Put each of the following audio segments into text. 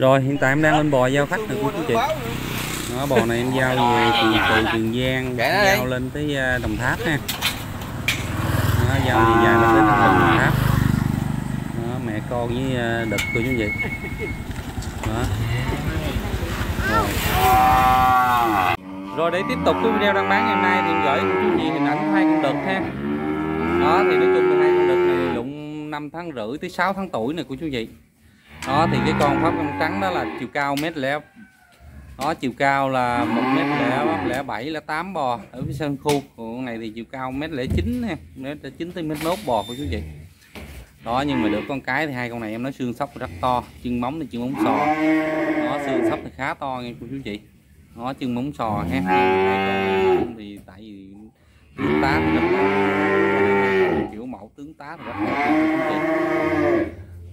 rồi hiện tại em đang lên bò giao khách nè cô chú chị. Đó bò này em giao về từ từ tiền giang giao lên tới à, đồng tháp ha. Đó, giao về dài lên tới đồng tháp. Đó, mẹ con với à, đực cô chú chị. Đó. Rồi. rồi để tiếp tục cái video đang bán ngày hôm nay thì em gửi cô chú chị hình ảnh của hai con đực ha. Đó thì nói chung là hai con đực này lụng 5 tháng rưỡi tới 6 tháng tuổi này cô chú chị đó, thì cái con pháp con trắng đó là chiều cao mét lẻ. Đó, chiều cao là một mét lẻ lẻ bảy, lẻ tám bò. Ở phía sân khu con này thì chiều cao mét lẻ chín nè, mét chín tới mét nốt bò của chú chị đó, nhưng mà được con cái thì hai con này em nói xương sóc rất to, chân móng thì chân móng sò. Đó, xương sóc thì khá to nghe cô chú chị. Nó chân móng sò ha. Hai con thì tại vì tướng tá thì rất là kiểu mẫu tướng tá thì rất là cô chú chị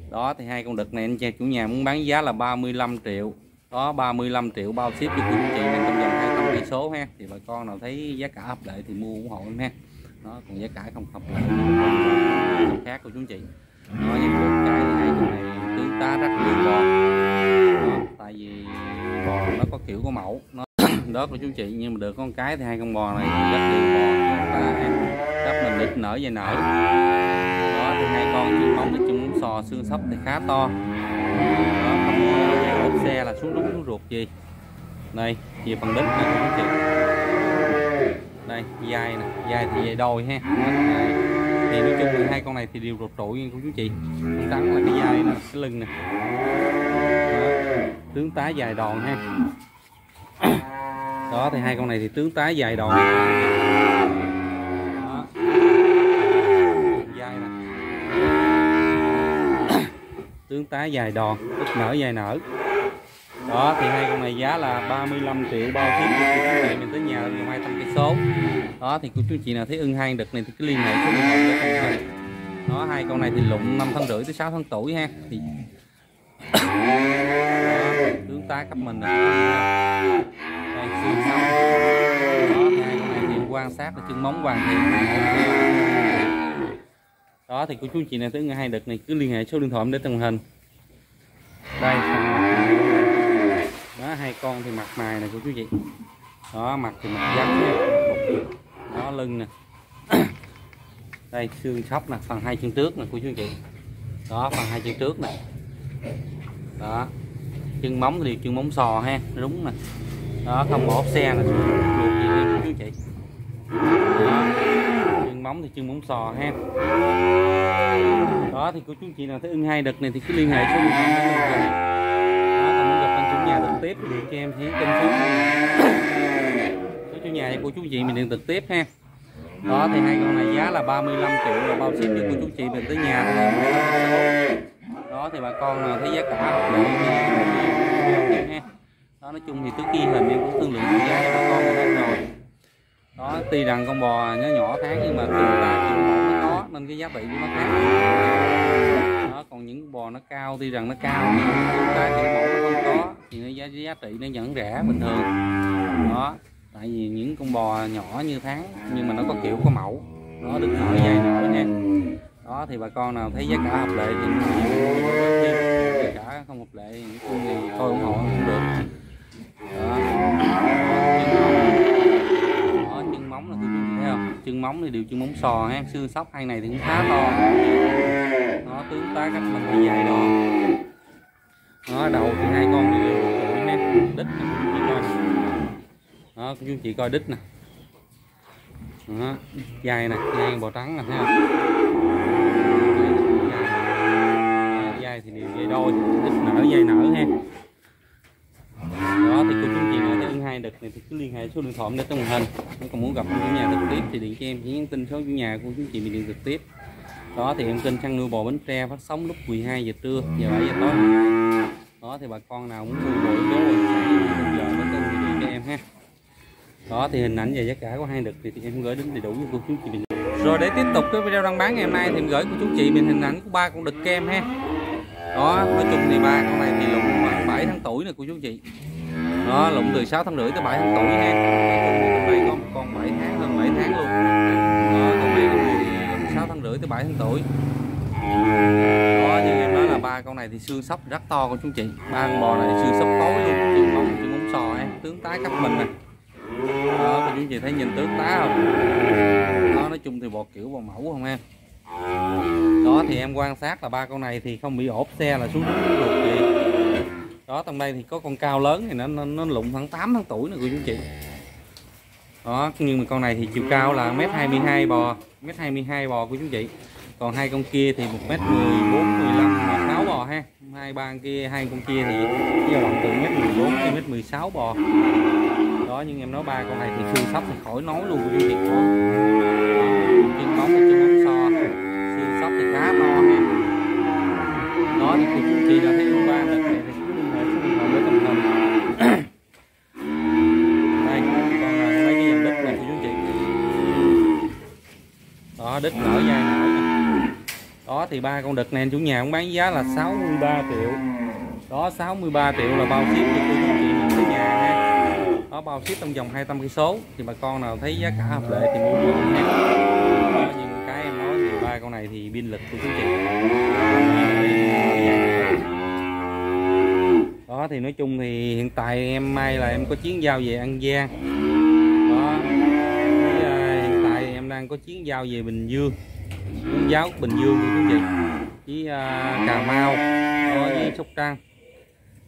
đó thì hai con đực này anh chị chủ nhà muốn bán giá là 35 triệu. Đó 35 triệu bao ship cho quý chị mình trong vòng 200 cây số ha. Thì bà con nào thấy giá cả hợp lệ thì mua ủng hộ em ha. Đó còn giá cả không hợp lệ thì khác của chú chị. Đó nhưng con cái thì hai con này tướng tá rất nhiều bò. Đó, tại vì bò nó có kiểu có mẫu. Nó đó của chú chị nhưng mà được con cái thì hai con bò này rất nhiều bò. Chúng ta em đắp mình đứt nở về nở. Đó thì hai con chỉ mong thì chân sò xương sóc thì khá to. Đó, không ốp xe là xuống đúng, xuống ruột gì. Đây về phần đít này cũng chị đây dai nè dai thì dai đôi ha. Thì nói chung là hai con này thì đều rụt trội nha cô chú chị. Con trắng là cái dai nè, cái lưng nè. Tướng tá dài đòn ha. Đó, thì hai con này thì tướng tá dài đòn đó. dai nè tướng tá dài đòn ít nở dài nở. Đó thì hai con này giá là 35 triệu bao ship của chú chị mình tới nhà là 200 cây số. Đó thì cô chú chị nào thấy ưng hai đực này thì cứ liên hệ số điện thoại của thông tin đó hai con này thì lụng 5 tháng rưỡi tới 6 tháng tuổi ha. Thì đó, tướng tá cấp mình là đang xương sống đó thì hai con này thì quan sát là chân móng hoàn thiện đó, thì cô chú chị nào thấy hai đợt này cứ liên hệ số điện thoại để tầng hình. Đây đó, hai con thì mặt mày này cô chú chị. Đó, mặt thì mặt rắn đó, lưng nè. Đây, xương sóc nè, phần hai chân trước nè, cô chú chị. Đó, phần hai chân trước nè. Đó. Chân móng thì chân móng sò ha đúng nè. Đó, không bỏ xe nè luộc gì chú chị. Đó chân móng thì chân móng sò ha. Đó, thì cô chú chị nào thấy ưng hai đợt này thì cứ liên hệ số điện thoại đó còn muốn gặp anh chủ nhà trực tiếp thì điện cho em thấy kênh số số chủ nhà thì cô chú chị mình điện trực tiếp ha. Đó, thì hai con này giá là 35 triệu là bao ship cho cô chú chị mình tới nhà đó, thì bà con nào thấy giá cả hợp lý ha. Đó, nói chung thì trước khi hình em cũng thương lượng giá cho bà con rồi đó, tuy rằng con bò nó nhỏ tháng nhưng mà tương ta kiểu mẫu nó có, nên cái giá trị của nó khác đó, còn những bò nó cao, tuy rằng nó cao nhưng chúng ta kiểu mẫu nó không có thì nó giá giá trị nó vẫn rẻ bình thường. Đó, tại vì những con bò nhỏ như tháng nhưng mà nó có kiểu, có mẫu, nó được nổi dài nổi nha. Đó, thì bà con nào thấy giá cả hợp lệ thì giá cả không hợp lệ thì coi ủng hộ cũng được. Đó móng là tôi thấy không chân móng thì đều chân móng sò ha. Xương sóc hai này thì cũng khá to. Nó tướng tá cách mình bị dài đó nó đầu thì hai con thì đều tuổi ha. Đít nè coi. Đó chú chị coi đít nè. Đó, dài nè, dài bò trắng nè ha dài thì đều dây đôi, đít nở, dây nở ha đó thì cô chú chị nào thấy ưng hai đợt này thì cứ liên hệ số điện thoại để trong màn hình. Nếu còn muốn gặp chủ nhà trực tiếp thì điện cho em chỉ nhắn tin số chủ nhà của chú chị mình điện trực tiếp. Đó thì em kênh chăn nuôi bò bánh tre phát sóng lúc 12 giờ trưa giờ 7 giờ tối. Đó thì bà con nào muốn mua bò bố giờ mới kênh thì điện cho em ha. Đó thì hình ảnh và giá cả của hai đực thì, thì em gửi đến đầy đủ cho cô chú chị mình. Rồi để tiếp tục cái video đăng bán ngày hôm nay thì em gửi cô chú chị mình hình ảnh của ba con đực kem ha. Đó nói chung thì ba con này thì khoảng 7 tháng tuổi này cô chú chị đó lụng từ 6 tháng rưỡi tới 7 tháng tuổi ha. Con này con con 7 tháng hơn 7 tháng luôn. Đó, con này thì 6 tháng rưỡi tới 7 tháng tuổi. Đó như em nói là ba con này thì xương sóc rất to con chú chị. Ba con bò này xương sóc tối luôn chân móng chân móng sò em tướng tái cấp mình nè. Đó con chú chị thấy nhìn tướng tá không? Đó nói chung thì bò kiểu bò mẫu không em đó thì em quan sát là ba con này thì không bị ốp xe là xuống đúng ruột gì đó trong đây thì có con cao lớn thì nó nó, nó lụng khoảng 8 tháng tuổi nè của chú chị. Đó nhưng mà con này thì chiều cao là mét 22 bò mét 22 bò của chú chị. Còn hai con kia thì một mét 14 15 16 bò ha. Hai ba kia hai con kia thì dao động từ mét 14 đến mét 16 bò. Đó nhưng em nói ba con này thì xương sóc thì khỏi nói luôn của chú chị. Đó. chân bóng chân bóng so. Xương sóc thì khá to ha. Đó thì cô chú chị đã thấy con ba này. Đó đít nở dài nở đó thì ba con đực này chủ nhà cũng bán giá là 63 triệu. Đó 63 triệu là bao ship cho cô chú chị mình tới nhà ha. Đó bao ship trong vòng 200 cây số. Thì bà con nào thấy giá cả hợp lệ thì mua luôn nha đó, nhưng cái em nói thì ba con này thì pin lực của chú chị. Đó thì nói chung thì hiện tại em may là em có chuyến giao về An Giang đang có chuyến giao về Bình Dương. Chuyến giáo Bình Dương của quý vị với uh, Cà Mau với Sóc Trăng.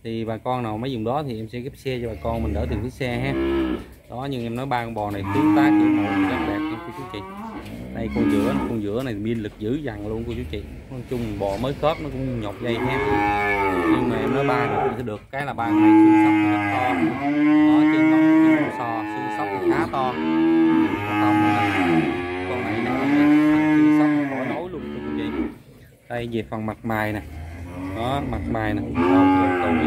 Thì bà con nào mấy vùng đó thì em sẽ ghép xe cho bà con mình đỡ tiền phí xe ha. Đó nhưng em nói ba con bò này tiếng tá kiểu mẫu rất đẹp nha cô chú chị đây con giữa con giữa này pin lực dữ dằn luôn cô chú chị nói chung bò mới khớp nó cũng nhọc dây ha. Nhưng mà em nói ba này sẽ được cái là ba này xương sóc rất to. Có chân nó sò xương sóc thì khá to tông con này nó xương xong khỏi nói luôn cô chú chị đây, về phần mặt mày nè. Đó, mặt mày nè. Tuổi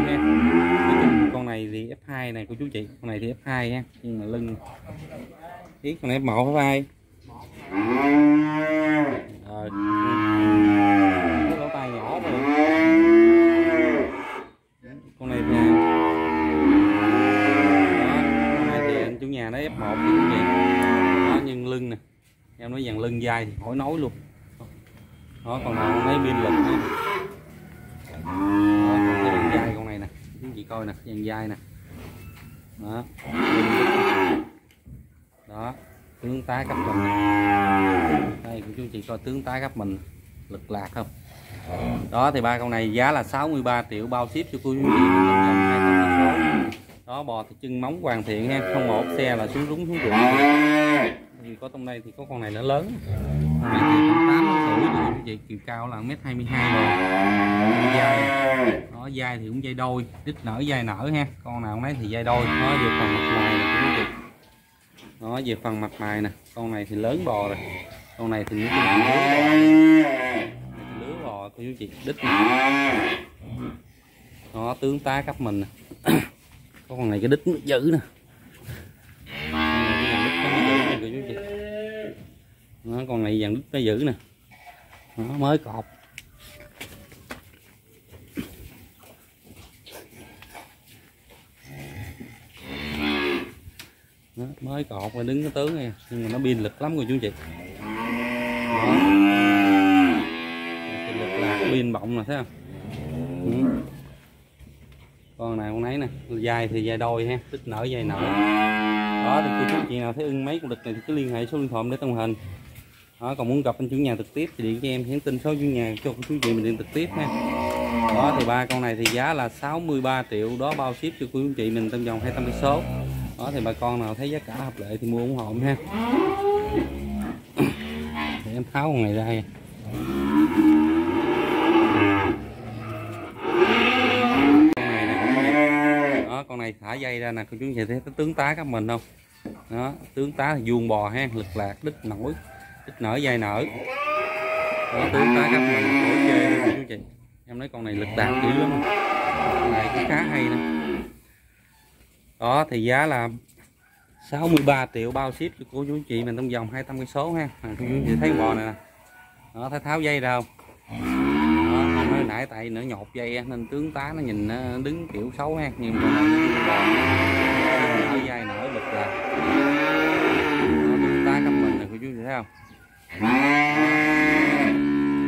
ha. Con này thì F2 này của chú chị, con này thì F2 ha. Nhưng mà lưng. Ít con này F1 F2 hỏi nói luôn. Đó còn mấy lấy pin lực đó, còn cái dàn dai con này nè quý chị coi nè dàn dai nè. Đó. Đó tướng tá cấp mình. Đây của chú chị coi tướng tá cấp mình lực lạc không? Đó thì ba con này giá là 63 triệu bao ship cho cô chú chị. Đó bò thì chân móng hoàn thiện ha không một xe là xuống rúng xuống ruộng thì có trong đây thì có con này nó lớn. Con này thì tám tuổi rồi vậy chị chiều cao là mét hai mươi hai rồi. Dai. Nó dai thì cũng dây đôi. Đít nở, dai nở ha. Con nào nấy thì dai đôi. Nó về phần mặt mày nè chú nó về phần mặt mày nè. Con này thì lớn bò rồi. Con này thì những cái lứa bò. Lứa bò cô chú chị đít nó tướng tá cấp mình nè. Có con này cái đít nó dữ nè. Nó con này dàn đứt nó dữ nè. Nó mới cọp. Nó mới cọp rồi đứng cái tướng này, nhưng mà nó pin lực lắm rồi chú chị. Đó. Lực là pin bọng nè, thấy không? Ừ. con này con nấy nè, dài thì dài đôi ha, tích nở dài nở. Đó, thì cô chú chị nào thấy ưng mấy con đực này thì cứ liên hệ số điện thoại để tông hình đó, còn muốn gặp anh chủ nhà trực tiếp thì điện cho em nhắn tin số chủ nhà cho cô chú chị mình điện trực tiếp ha đó, thì ba con này thì giá là 63 triệu, đó, bao ship cho cô chú chị mình trong vòng 200 số. Đó, thì bà con nào thấy giá cả hợp lệ thì mua ủng hộ em ha. Để em tháo con này ra con này vậy. đó, con này thả dây ra nè, cô chú chị thấy tướng tá các mình không? Đó, tướng tá thì vuông bò ha, lực lạc đích nổi ít nở dài nở. Đó tướng tá các mình cổ chê luôn chú chị. Em nói con này lực đạt dữ lắm. Con này cũng khá hay nè đó thì giá là 63 triệu bao ship cho cô chú chị mình trong vòng 200 cây số ha. À, chú chị thấy bò này nè. Đó thấy tháo dây ra không? Đó, nói nãy tại nữa nhột dây nên tướng tá nó nhìn nó đứng kiểu xấu ha. Nhưng mà bò. Dây nở lực là tướng tá cấp mình này cô chú chị thấy không?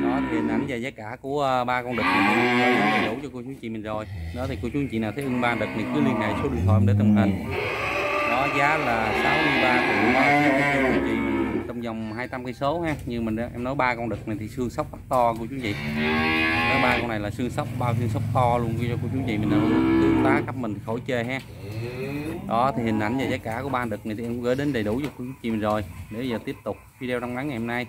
Đó, thì hình ảnh và giá cả của ờ, ba con đực này đủ cho cô chú chị mình rồi. Đó, thì cô chú chị nào thấy ưng ba đực này cứ liên hệ số điện thoại để tầm hình. Đó, giá là 63 triệu cho cô chú chị mình trong vòng 200 cây số ha. Như mình em nói ba con đực này thì xương sóc rất to của chú chị. Ba con này là xương sóc, bao xương sóc to luôn. Cho cô chú chị mình nào tương tá cấp mình khỏi chê ha đó, thì hình ảnh và giá cả của ba đực này thì em cũng gửi đến đầy đủ cho quý chị mình rồi. Để giờ tiếp tục video đăng bán ngày hôm nay.